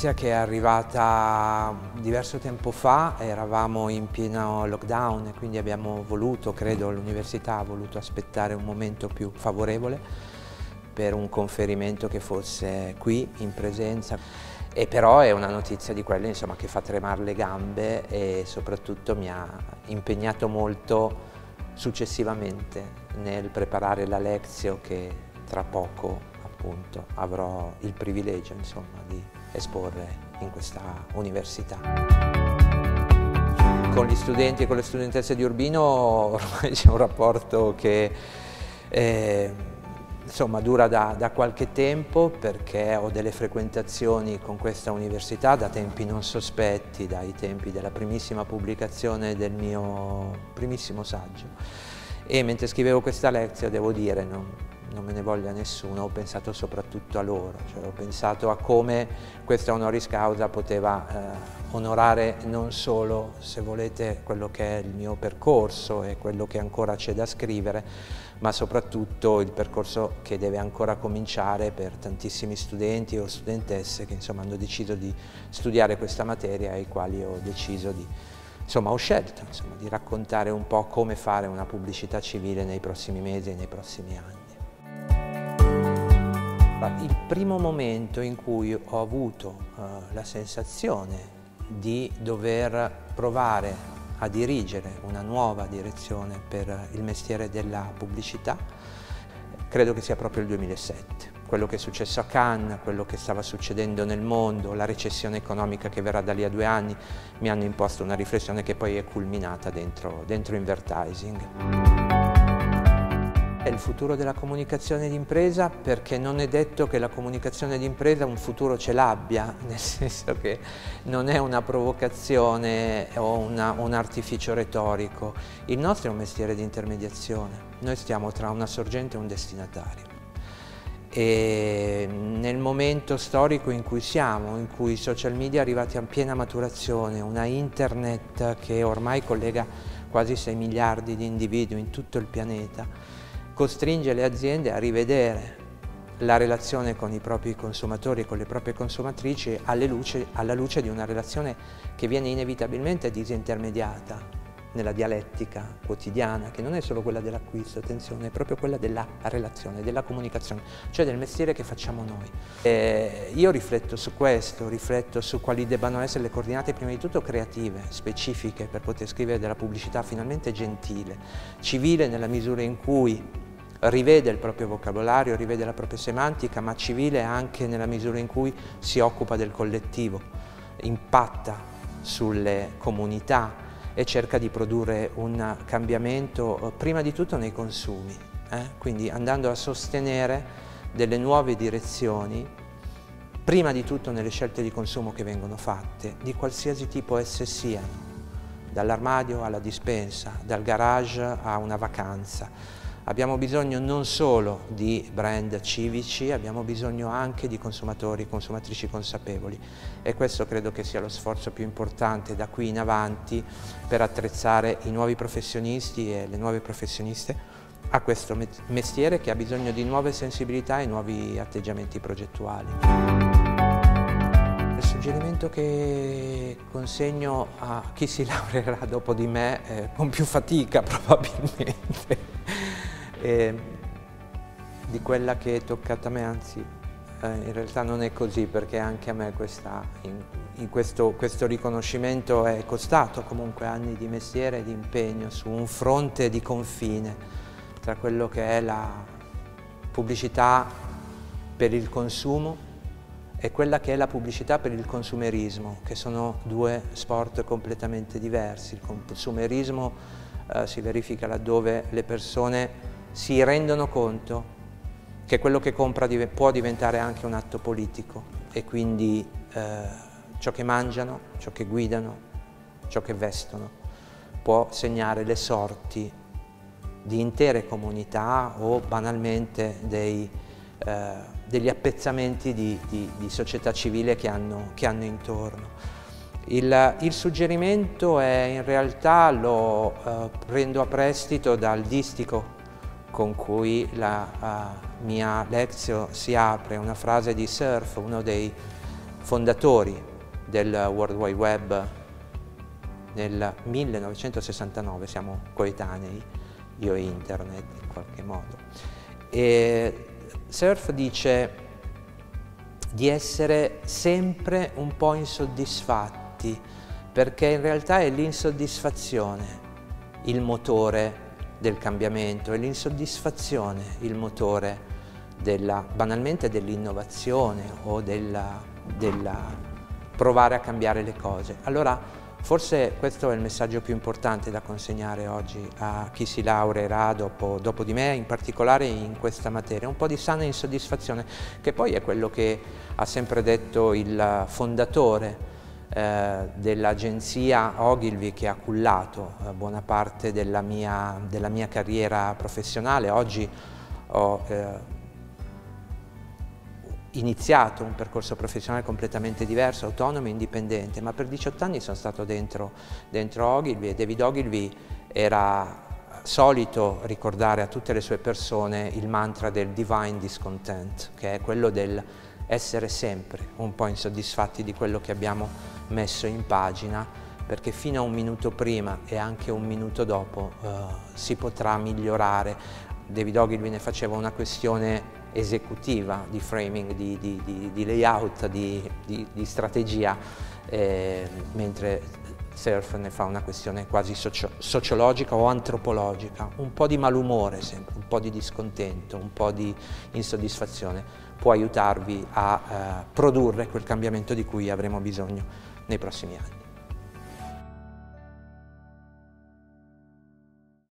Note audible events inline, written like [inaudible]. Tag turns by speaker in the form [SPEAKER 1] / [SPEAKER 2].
[SPEAKER 1] notizia che è arrivata diverso tempo fa, eravamo in pieno lockdown e quindi abbiamo voluto, credo l'università ha voluto aspettare un momento più favorevole per un conferimento che fosse qui in presenza. E però è una notizia di quelle insomma, che fa tremare le gambe e soprattutto mi ha impegnato molto successivamente nel preparare la lezione che tra poco appunto avrò il privilegio insomma, di esporre in questa università. Con gli studenti e con le studentesse di Urbino ormai [laughs] c'è un rapporto che eh, insomma, dura da, da, qualche tempo perché ho delle frequentazioni con questa università da tempi non sospetti, dai tempi della primissima pubblicazione del mio primissimo saggio. E mentre scrivevo questa lezione, devo dire, non, non me ne voglia nessuno, ho pensato soprattutto a loro, cioè ho pensato a come questa honoris causa poteva eh, onorare non solo, se volete, quello che è il mio percorso e quello che ancora c'è da scrivere, ma soprattutto il percorso che deve ancora cominciare per tantissimi studenti o studentesse che insomma hanno deciso di studiare questa materia e ai quali ho deciso di Insomma, ho scelto insomma, di raccontare un po' come fare una pubblicità civile nei prossimi mesi e nei prossimi anni. Il primo momento in cui ho avuto uh, la sensazione di dover provare a dirigere una nuova direzione per il mestiere della pubblicità, credo che sia proprio il 2007. Quello che è successo a Cannes, quello che stava succedendo nel mondo, la recessione economica che verrà da lì a due anni, mi hanno imposto una riflessione che poi è culminata dentro, dentro Invertising. È il futuro della comunicazione d'impresa perché non è detto che la comunicazione d'impresa un futuro ce l'abbia, [laughs] nel senso che non è una provocazione o una, un artificio retorico. Il nostro è un mestiere di intermediazione, noi stiamo tra una sorgente e un destinatario. E nel momento storico in cui siamo, in cui i social media arrivati a piena maturazione, una internet che ormai collega quasi 6 miliardi di individui in tutto il pianeta, costringe le aziende a rivedere la relazione con i propri consumatori e con le proprie consumatrici luce, alla luce di una relazione che viene inevitabilmente disintermediata nella dialettica quotidiana, che non è solo quella dell'acquisto, attenzione, è proprio quella della relazione, della comunicazione, cioè del mestiere che facciamo noi. E io rifletto su questo, rifletto su quali debbano essere le coordinate prima di tutto creative, specifiche, per poter scrivere della pubblicità finalmente gentile, civile nella misura in cui rivede il proprio vocabolario, rivede la propria semantica, ma civile anche nella misura in cui si occupa del collettivo, impatta sulle comunità e cerca di produrre un cambiamento eh, prima di tutto nei consumi, eh? quindi andando a sostenere delle nuove direzioni, prima di tutto nelle scelte di consumo che vengono fatte, di qualsiasi tipo esse siano, dall'armadio alla dispensa, dal garage a una vacanza. Abbiamo bisogno non solo di brand civici, abbiamo bisogno anche di consumatori e consumatrici consapevoli e questo credo che sia lo sforzo più importante da qui in avanti per attrezzare i nuovi professionisti e le nuove professioniste a questo mestiere che ha bisogno di nuove sensibilità e nuovi atteggiamenti progettuali. Il suggerimento che consegno a chi si [laughs] laureerà dopo di me, eh, con più fatica [laughs] probabilmente, e di quella che è toccata a me, anzi eh, in realtà non è così perché anche a me questa, in, in questo, questo, riconoscimento è costato comunque anni di mestiere e di impegno su un fronte di confine tra quello che è la pubblicità per il consumo e quella che è la pubblicità per il consumerismo, che sono due sport completamente diversi. Il consumerismo eh, si verifica laddove le persone si rendono conto che quello che compra può diventare anche un atto politico e quindi eh, ciò che mangiano, ciò che guidano, ciò che vestono può segnare le sorti di intere comunità o banalmente dei, eh, degli appezzamenti di, di, di, società civile che hanno, che hanno intorno. Il, il, suggerimento è in realtà lo eh, prendo a prestito dal distico con cui la uh, mia lezione si apre, una frase di Surf, uno dei fondatori del World Wide Web nel 1969, siamo coetanei, io e internet in qualche modo. E Surf dice di essere sempre un po' insoddisfatti, perché in realtà è l'insoddisfazione il motore del cambiamento, è l'insoddisfazione il motore della, banalmente dell'innovazione o della, della provare a cambiare le cose. Allora forse questo è il messaggio più importante da consegnare oggi a chi si laureerà dopo, dopo di me, in particolare in questa materia, un po' di sana insoddisfazione, che poi è quello che ha sempre detto il fondatore eh, dell'agenzia Ogilvy che ha cullato eh, buona parte della mia, della mia, carriera professionale. Oggi ho eh, iniziato un percorso professionale completamente diverso, autonomo e indipendente, ma per 18 anni sono stato dentro, dentro Ogilvy e David Ogilvy era solito ricordare a tutte le sue persone il mantra del divine discontent, che è quello del essere sempre un po' insoddisfatti di quello che abbiamo messo in pagina, perché fino a un minuto prima e anche un minuto dopo eh, si potrà migliorare. David Ogilvy ne faceva una questione esecutiva di framing, di, di, di, di layout, di, strategia, eh, mentre Surf ne fa una questione quasi socio sociologica o antropologica, un po' di malumore sempre, un po' di discontento, un po' di insoddisfazione può aiutarvi a eh, produrre quel cambiamento di cui avremo bisogno nei prossimi anni.